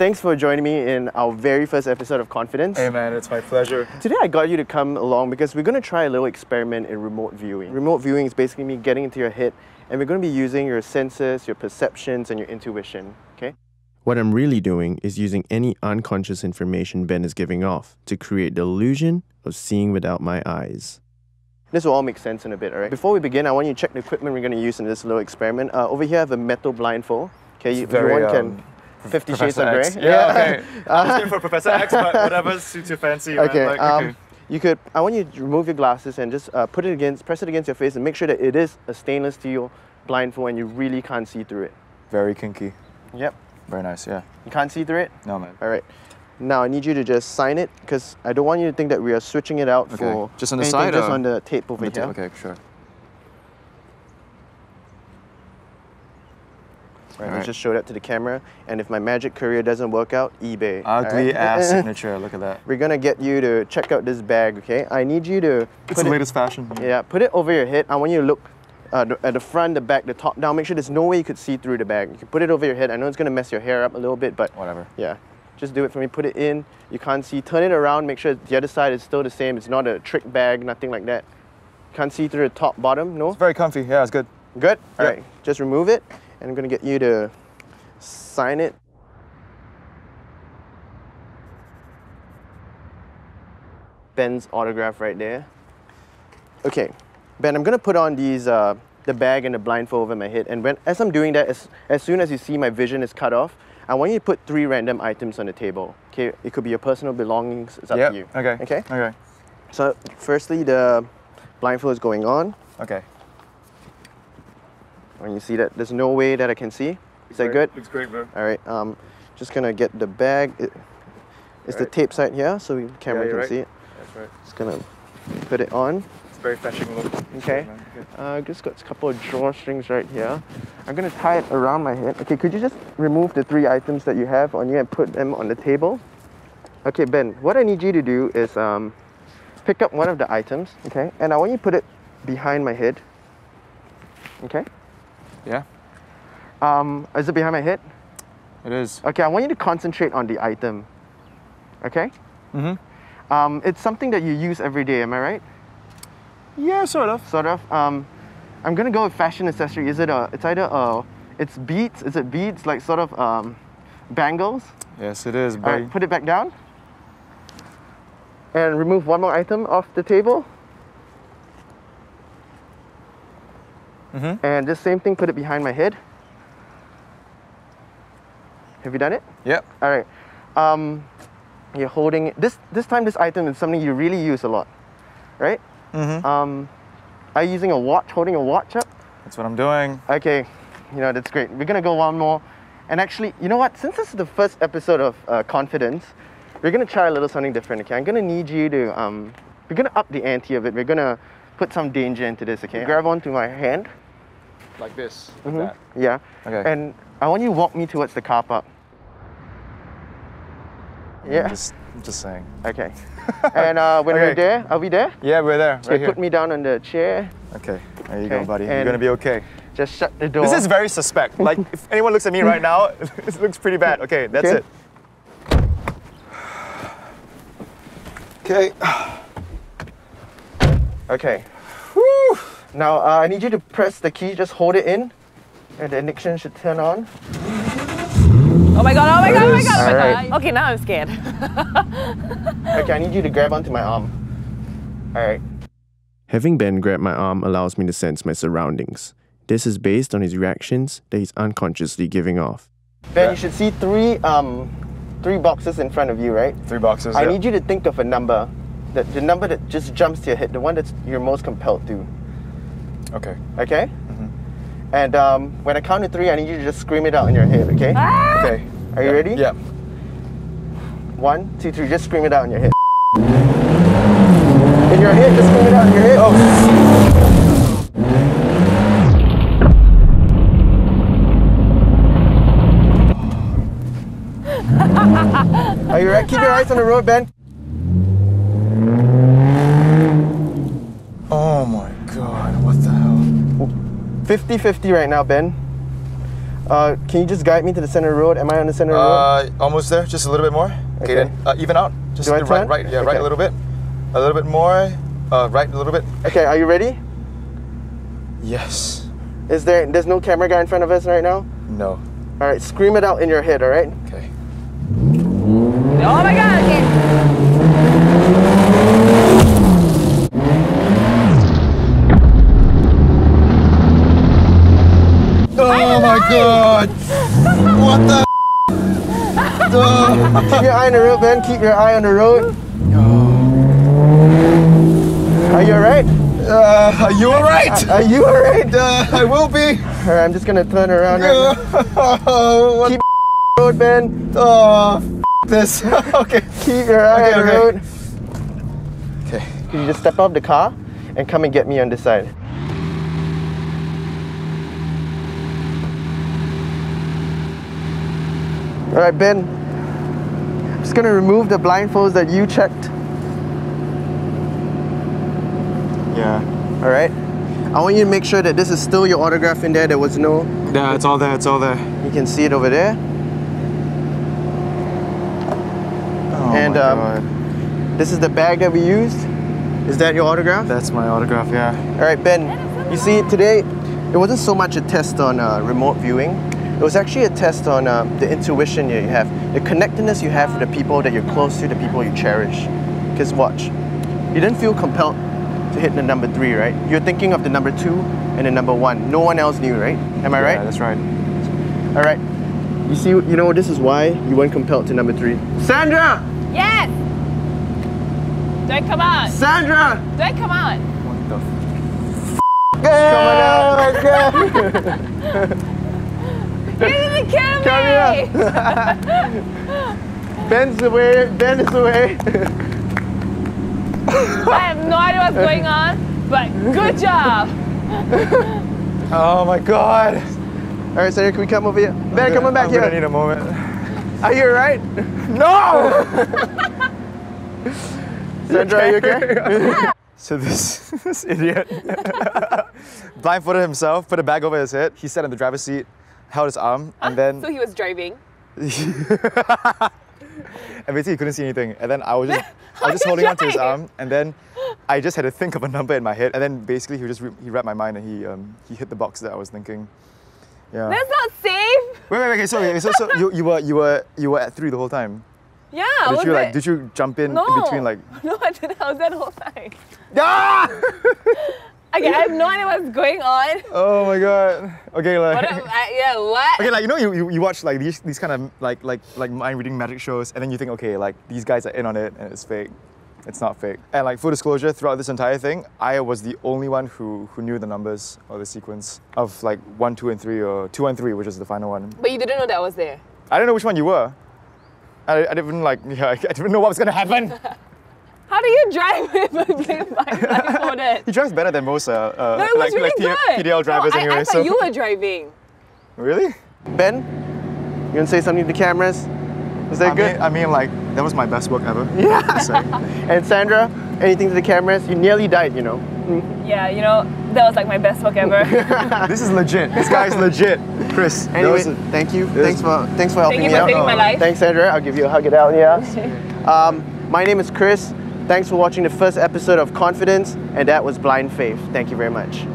Ben, thanks for joining me in our very first episode of Confidence. Hey man, it's my pleasure. Today I got you to come along because we're going to try a little experiment in remote viewing. Remote viewing is basically me getting into your head and we're going to be using your senses, your perceptions, and your intuition, okay? What I'm really doing is using any unconscious information Ben is giving off to create the illusion of seeing without my eyes. This will all make sense in a bit, alright? Before we begin, I want you to check the equipment we're going to use in this little experiment. Uh, over here I have a metal blindfold. Okay, you, very, everyone um, Fifty Shades of Grey. X. Yeah, okay. Going for Professor X, but whatever suits your fancy. Okay, Like, um, okay. you could. I want you to remove your glasses and just uh, put it against, press it against your face, and make sure that it is a stainless steel blindfold, and you really can't see through it. Very kinky. Yep, Very nice. Yeah. you can't see through it. No man. All right. Now I need you to just sign it because I don't want you to think that we are switching it out Okay. for Just on the anything, side, just on the tape over the here. Okay, sure. Right, let's just show that to the camera. And if my magic courier doesn't work out, eBay. Ugly alright? ass signature. Look at that. We're gonna get you to check out this bag, okay? I need you to It's put the it- latest fashion. Yeah, put it over your head. I want you to look uh, the- at the front, the back, the top down. Make sure there's no way you could see through the bag. You can put it over your head. I know it's gonna mess your hair up a little bit, but Whatever. yeah, just do it for me. Put it in. You can't see. Turn it around. Make sure the other side is still the same. It's not a trick bag, nothing like that. Can't see through the top, bottom. No. It's very comfy. Yeah, it's good. Good. All Yep. right. Just remove it, and I'm gonna get you to sign it. Ben's autograph right there. Okay, Ben, I'm gonna put on these uh, the bag and the blindfold over my head, and when as I'm doing that, as, as soon as you see my vision is cut off, I want you to put three random items on the table. Okay, it could be your personal belongings. It's up Yep. to you. Okay. Okay. Okay. So, firstly, the blindfold is going on. Okay. When you see that, there's no way that I can see. Is that good? Looks great, bro. All right. Um, just gonna get the bag. It, it's the tape side here, so the camera you're can right. see it. That's right. Just gonna put it on. It's very fashionable. look. Okay. man. Okay. Uh, just got a couple of drawstrings right here. I'm gonna tie it around my head. Okay, could you just remove the three items that you have on you and put them on the table? Okay, Ben, what I need you to do is um, pick up one of the items, okay, and I want you to put it behind my head. Okay? Yeah. Um, is it behind my head? It is. Okay, I want you to concentrate on the item. Okay? Mm-hmm. Um, it's something that you use every day, am I right? Yeah, sort of. Sort of. Um, I'm gonna go with fashion accessory. Is it a? It's either a. It's beads. Is it beads? Like sort of um, bangles. Yes, it is, All buddy. put it back down. And remove one more item off the table. Mm-hmm. And this same thing, put it behind my head. Have you done it? Yep. All right. Um, you're holding it. This this time, this item is something you really use a lot, right? Mm-hmm. Um, are you using a watch? Holding a watch up? That's what I'm doing. Okay. You know that's great. We're gonna go one more. And actually, you know what? Since this is the first episode of uh, Confidence, we're gonna try a little something different. Okay. I'm gonna need you to um, we're gonna up the ante of it. We're gonna put some danger into this. Okay. Grab onto my hand. Like this. Mhm. Yeah. Okay. And I want you to walk me towards the car park. Yeah. Just, just saying. Okay. and uh, when we're there, are we there? Yeah, we're there. Okay, Right here. put me down on the chair. Okay. There you Okay, go, buddy. You're and- gonna be okay. Just shut the door. This is very suspect. Like, if anyone looks at me right now, it looks pretty bad. Okay, that's Okay. it. Okay. okay. Whew. Now uh, I need you to press the key. Just hold it in, and the ignition should turn on. Oh my god, oh my god, oh my god, oh my Alright. god. Okay, now I'm scared. Okay, I need you to grab onto my arm. All right. Having Ben grab my arm allows me to sense my surroundings. This is based on his reactions that he's unconsciously giving off. Ben, you should see three um, three boxes in front of you, right? Three boxes. I yeah. need you to think of a number, that the number that just jumps to your head, the one that you're most compelled to. Okay. Okay. And um, when I count to three, I need you to just scream it out in your head. Okay. Okay. Are you ready? Yeah. One, two, three. Just scream it out in your head. In your head, just scream it out in your head. Oh. Are you ready? Keep your eyes on the road, Ben. Oh my god. What the hell? 50-50 right now, Ben. Uh, can you just guide me to the center road? Am I on the center road? Uh, almost there. Just a little bit more. Okay, Okay. then uh, even out. Just Do I right, turn? right. Yeah, right a little bit. A little bit more. Uh, right a little bit. Okay, are you ready? Yes. Is there? There's no camera guy in front of us right now. No. All right, scream it out in your head. All right. Okay. Oh my god, okay. Oh my god! what the? Keep your eye on the road, Ben. Keep your eye on the road. Are you alright? Uh, are you alright? Are you alright? Uh, I will be. Alright, I'm just gonna turn around right now. Oh? Keep road, Ben. Oh, this. okay. Keep your eye Okay, on the okay. road. Okay. Can you just step off the car and come and get me on this side? Alright, Ben. Just gonna remove the blindfolds that you checked. Yeah. Alright? I want you to make sure that this is still your autograph in there. There was no. Yeah, it's all there. It's all there. You can see it over there. Oh And, my um, god. This is the bag that we used. Is that your autograph? That's my autograph. Yeah. All right, Ben. You see, today it wasn't so much a test on uh, remote viewing. It was actually a test on uh, the intuition that you have, the connectedness you have with the people that you're close to, the people you cherish. Because watch, you didn't feel compelled to hit the number three, right? You're thinking of the number two and the number one. No one else knew, right? Am I Yeah, right? Yeah, that's right. All right. You see, you know, this is why you weren't compelled to number three. Sandra! Yes! Do I come out? Sandra! Do I come out? What the? F- Coming out. You didn't kill Come me! Ben's away. Ben is away. I have no idea what's going on, but good job! oh my god. All right, Sandra, can we come over here? Ben, come on back I'm here. gonna need a moment. Are you alright? No! Sandra, are you okay? So this this idiot blindfolded himself, put a bag over his head. He sat in the driver's seat, held his arm, and then So he was driving. and basically he couldn't see anything. And then I was just I was just holding on to his arm, and then I just had to think of a number in my head. And then basically he just re- he read my mind and he um, he hit the box that I was thinking. Yeah. That's not safe! Wait, wait, wait. Okay, so, so, so you, you were you were you were at three the whole time. Yeah, I Did you like there. did you jump in, no. in between like? No, I didn't. I was there the whole time. Ah! Okay, I have no idea what's going on. oh my god. Okay, like. What I, yeah, what? Okay, like you know, you, you, you watch like these these kind of like like like mind reading magic shows, and then you think, okay, like these guys are in on it, and it's fake. It's not fake. And like full disclosure, throughout this entire thing, I was the only one who who knew the numbers or the sequence of like one, two, and three, or two and three, which is the final one. But you didn't know that I was there. I didn't know which one you were. I, I didn't like yeah, I didn't know what was gonna happen. How do you drive with a blindfolded? he drives better than most uh, uh No, it was like, really like good. PDL drivers no, I, anyway. I thought so you were driving. really? Ben, you gonna say something to the cameras? Is that I good? mean, I mean, like that was my best work ever. Yeah. So, and Sandra, anything to the cameras? You nearly died, you know. Yeah, you know, that was like my best work ever. this is legit. This guy is legit. Chris. that Anyway, was a- thank you. Thanks for thanks for helping Thank you me for out. saving my life. Thanks, Sandra. I'll give you a hug it out. Yeah. um, my name is Chris. Thanks for watching the first episode of Confidence, and that was Blind Faith. Thank you very much.